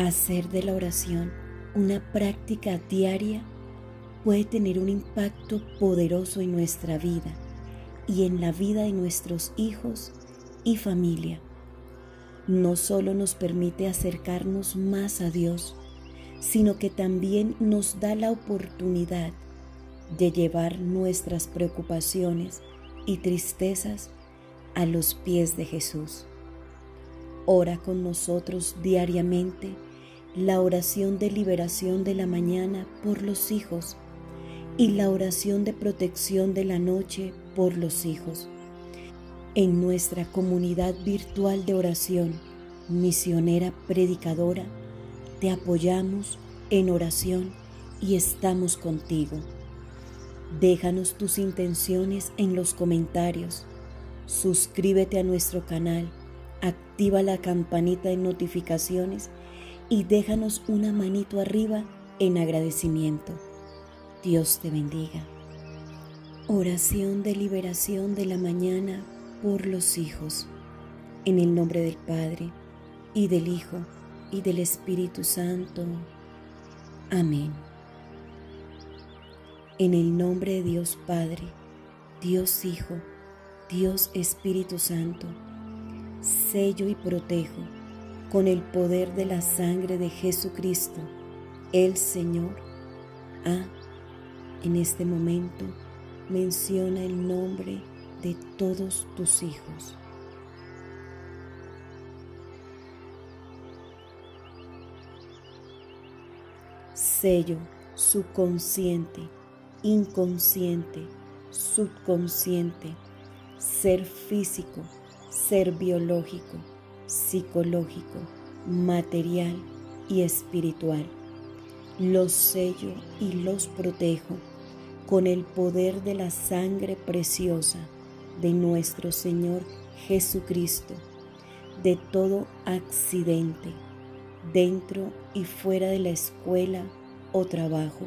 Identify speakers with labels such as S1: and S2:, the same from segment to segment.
S1: Hacer de la oración una práctica diaria puede tener un impacto poderoso en nuestra vida y en la vida de nuestros hijos y familia. No solo nos permite acercarnos más a Dios, sino que también nos da la oportunidad de llevar nuestras preocupaciones y tristezas a los pies de Jesús. Ora con nosotros diariamente la oración de liberación de la mañana por los hijos y la oración de protección de la noche por los hijos. En nuestra comunidad virtual de oración, misionera predicadora, te apoyamos en oración y estamos contigo. Déjanos tus intenciones en los comentarios. Suscríbete a nuestro canal, activa la campanita de notificaciones y déjanos una manito arriba en agradecimiento. Dios te bendiga. Oración de liberación de la mañana por los hijos. En el nombre del Padre, y del Hijo, y del Espíritu Santo. Amén. En el nombre de Dios Padre, Dios Hijo, Dios Espíritu Santo, sello y protejo con el poder de la sangre de Jesucristo, el Señor. Ah, en este momento menciona el nombre de todos tus hijos. Sello subconsciente, inconsciente, subconsciente, ser físico, ser biológico psicológico, material y espiritual. Los sello y los protejo con el poder de la sangre preciosa de nuestro Señor Jesucristo, de todo accidente, dentro y fuera de la escuela o trabajo,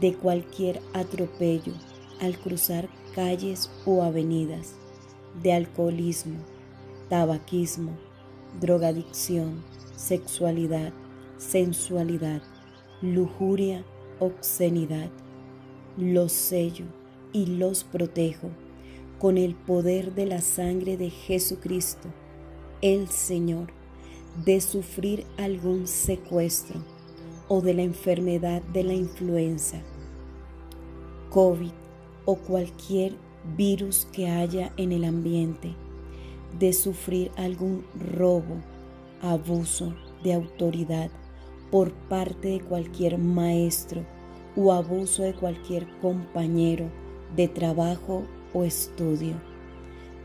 S1: de cualquier atropello al cruzar calles o avenidas, de alcoholismo, tabaquismo, drogadicción, sexualidad, sensualidad, lujuria, obscenidad. Los sello y los protejo con el poder de la sangre de Jesucristo, el Señor, de sufrir algún secuestro o de la enfermedad de la influenza, COVID o cualquier virus que haya en el ambiente de sufrir algún robo, abuso de autoridad por parte de cualquier maestro o abuso de cualquier compañero de trabajo o estudio,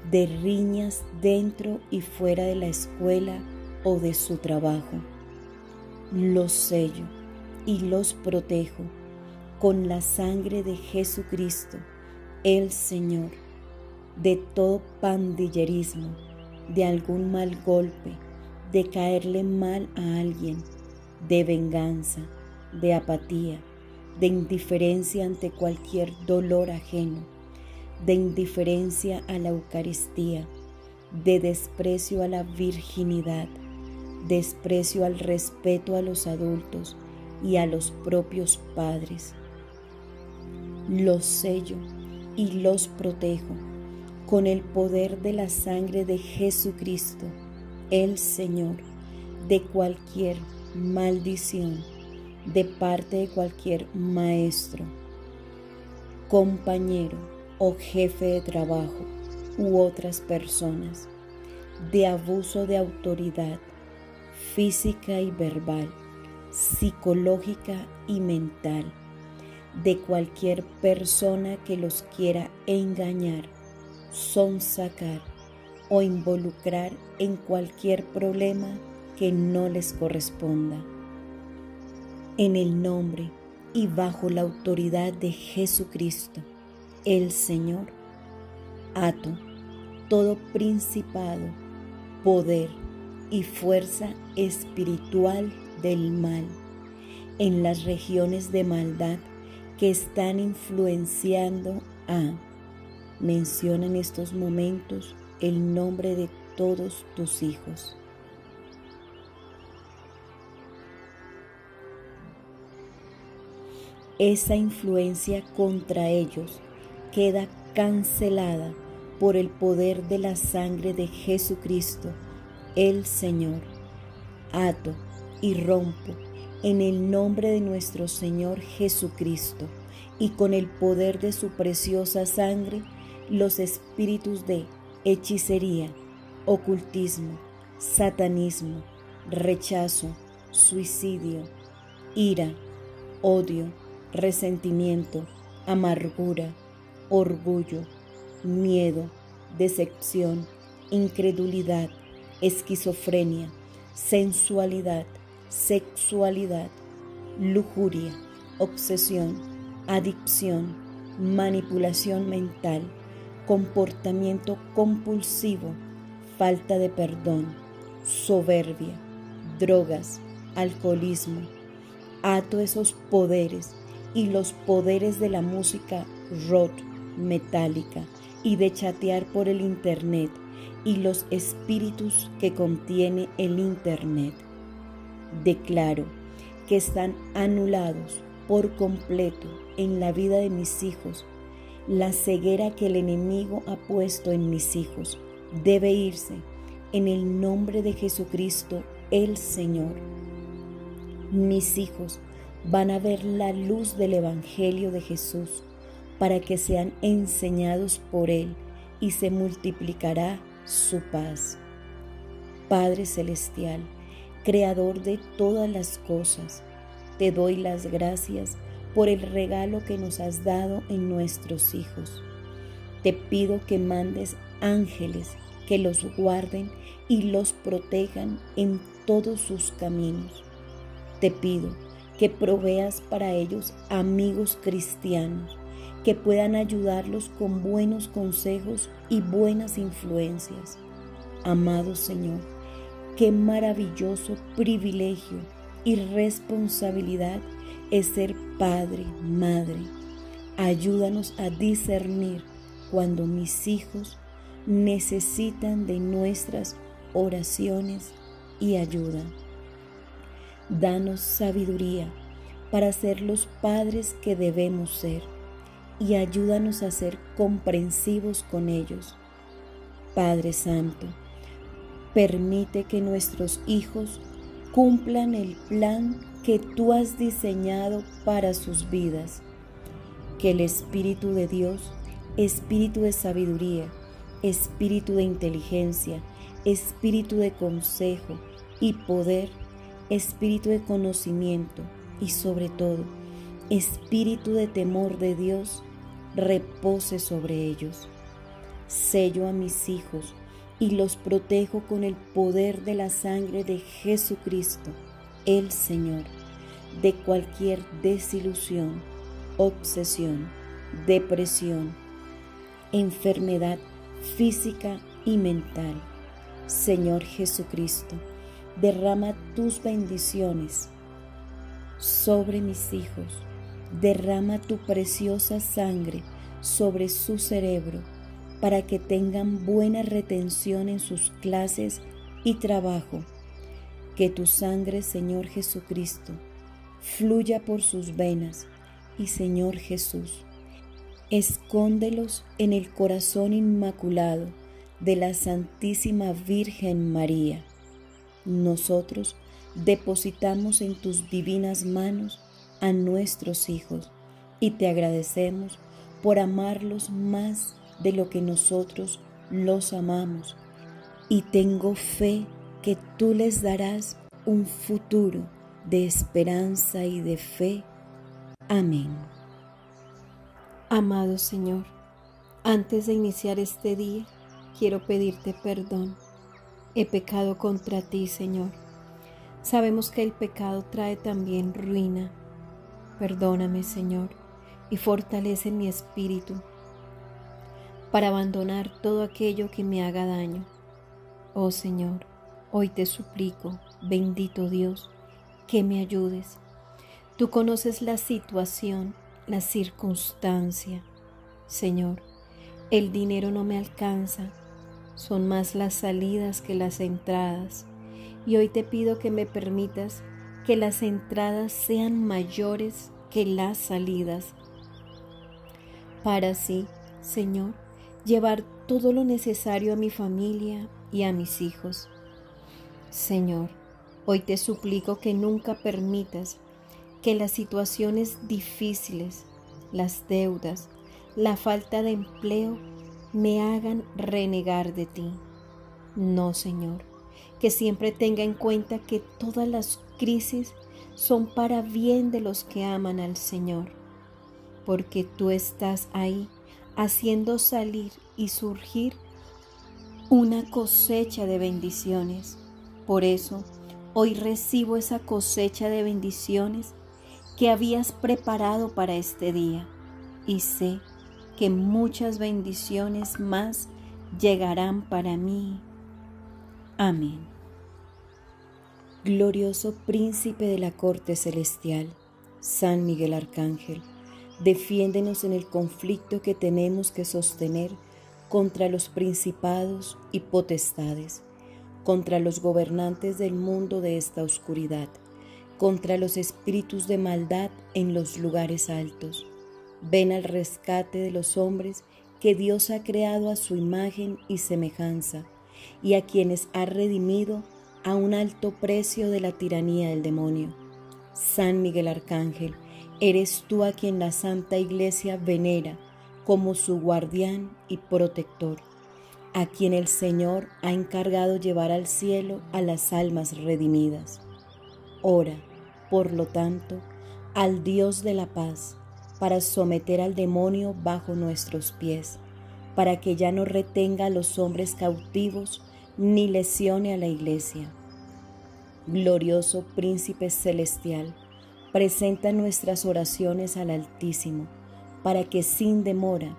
S1: de riñas dentro y fuera de la escuela o de su trabajo. Los sello y los protejo con la sangre de Jesucristo, el Señor de todo pandillerismo, de algún mal golpe, de caerle mal a alguien, de venganza, de apatía, de indiferencia ante cualquier dolor ajeno, de indiferencia a la Eucaristía, de desprecio a la virginidad, desprecio al respeto a los adultos y a los propios padres. Los sello y los protejo con el poder de la sangre de Jesucristo, el Señor, de cualquier maldición, de parte de cualquier maestro, compañero o jefe de trabajo u otras personas, de abuso de autoridad física y verbal, psicológica y mental, de cualquier persona que los quiera engañar son sacar o involucrar en cualquier problema que no les corresponda. En el nombre y bajo la autoridad de Jesucristo, el Señor, ato todo principado, poder y fuerza espiritual del mal en las regiones de maldad que están influenciando a Menciona en estos momentos el nombre de todos tus hijos. Esa influencia contra ellos queda cancelada por el poder de la sangre de Jesucristo, el Señor. Ato y rompo en el nombre de nuestro Señor Jesucristo y con el poder de su preciosa sangre los espíritus de hechicería, ocultismo, satanismo, rechazo, suicidio, ira, odio, resentimiento, amargura, orgullo, miedo, decepción, incredulidad, esquizofrenia, sensualidad, sexualidad, lujuria, obsesión, adicción, manipulación mental, comportamiento compulsivo, falta de perdón, soberbia, drogas, alcoholismo. Ato esos poderes y los poderes de la música rock, metálica y de chatear por el Internet y los espíritus que contiene el Internet. Declaro que están anulados por completo en la vida de mis hijos. La ceguera que el enemigo ha puesto en mis hijos debe irse en el nombre de Jesucristo el Señor. Mis hijos van a ver la luz del Evangelio de Jesús para que sean enseñados por Él y se multiplicará su paz. Padre Celestial, Creador de todas las cosas, te doy las gracias por el regalo que nos has dado en nuestros hijos. Te pido que mandes ángeles que los guarden y los protejan en todos sus caminos. Te pido que proveas para ellos amigos cristianos que puedan ayudarlos con buenos consejos y buenas influencias. Amado Señor, qué maravilloso privilegio y responsabilidad es ser padre, madre. Ayúdanos a discernir cuando mis hijos necesitan de nuestras oraciones y ayuda. Danos sabiduría para ser los padres que debemos ser y ayúdanos a ser comprensivos con ellos. Padre Santo, permite que nuestros hijos cumplan el plan que tú has diseñado para sus vidas. Que el Espíritu de Dios, Espíritu de sabiduría, Espíritu de inteligencia, Espíritu de consejo y poder, Espíritu de conocimiento y sobre todo, Espíritu de temor de Dios, repose sobre ellos. Sello a mis hijos y los protejo con el poder de la sangre de Jesucristo, el Señor, de cualquier desilusión, obsesión, depresión, enfermedad física y mental. Señor Jesucristo, derrama tus bendiciones sobre mis hijos. Derrama tu preciosa sangre sobre su cerebro para que tengan buena retención en sus clases y trabajo. Que tu sangre, Señor Jesucristo, fluya por sus venas y Señor Jesús, escóndelos en el corazón inmaculado de la Santísima Virgen María. Nosotros depositamos en tus divinas manos a nuestros hijos y te agradecemos por amarlos más de lo que nosotros los amamos y tengo fe que tú les darás un futuro de esperanza y de fe. Amén. Amado Señor, antes de iniciar este día, quiero pedirte perdón. He pecado contra ti, Señor. Sabemos que el pecado trae también ruina. Perdóname, Señor, y fortalece mi espíritu para abandonar todo aquello que me haga daño. Oh Señor, hoy te suplico, bendito Dios, que me ayudes. Tú conoces la situación, la circunstancia. Señor, el dinero no me alcanza, son más las salidas que las entradas. Y hoy te pido que me permitas que las entradas sean mayores que las salidas, para así, Señor, llevar todo lo necesario a mi familia y a mis hijos. Señor, hoy te suplico que nunca permitas que las situaciones difíciles, las deudas, la falta de empleo me hagan renegar de ti. No, Señor, que siempre tenga en cuenta que todas las crisis son para bien de los que aman al Señor, porque tú estás ahí haciendo salir y surgir una cosecha de bendiciones. Por eso, hoy recibo esa cosecha de bendiciones que habías preparado para este día y sé que muchas bendiciones más llegarán para mí. Amén. Glorioso príncipe de la corte celestial, San Miguel Arcángel, defiéndenos en el conflicto que tenemos que sostener contra los principados y potestades, contra los gobernantes del mundo de esta oscuridad, contra los espíritus de maldad en los lugares altos ven al rescate de los hombres que Dios ha creado a su imagen y semejanza, y a quienes ha redimido a un alto precio de la tiranía del demonio. San Miguel Arcángel, eres tú a quien la Santa Iglesia venera como su guardián y protector, a quien el Señor ha encargado llevar al cielo a las almas redimidas. Ora, por lo tanto, al Dios de la paz, para someter al demonio bajo nuestros pies, para que ya no retenga a los hombres cautivos ni lesione a la iglesia. Glorioso príncipe celestial, presenta nuestras oraciones al Altísimo, para que sin demora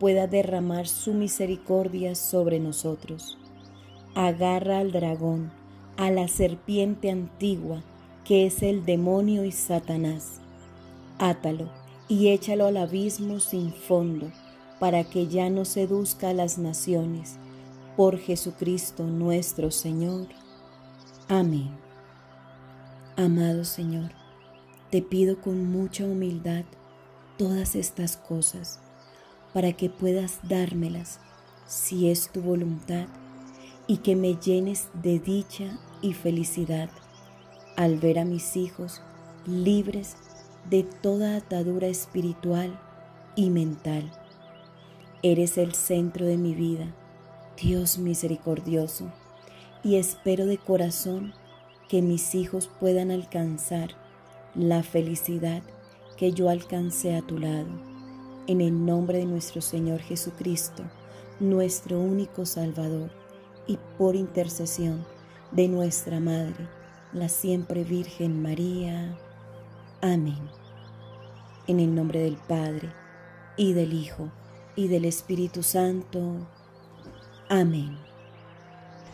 S1: pueda derramar su misericordia sobre nosotros. Agarra al dragón, a la serpiente antigua, que es el demonio y Satanás. Átalo y échalo al abismo sin fondo, para que ya no seduzca a las naciones. Por Jesucristo nuestro Señor. Amén. Amado Señor, te pido con mucha humildad todas estas cosas, para que puedas dármelas, si es tu voluntad, y que me llenes de dicha y felicidad al ver a mis hijos libres de toda atadura espiritual y mental. Eres el centro de mi vida, Dios misericordioso, y espero de corazón que mis hijos puedan alcanzar la felicidad que yo alcancé a tu lado. En el nombre de nuestro Señor Jesucristo, nuestro único Salvador, y por intercesión de nuestra Madre, la siempre Virgen María. Amén. En el nombre del Padre, y del Hijo, y del Espíritu Santo. Amén.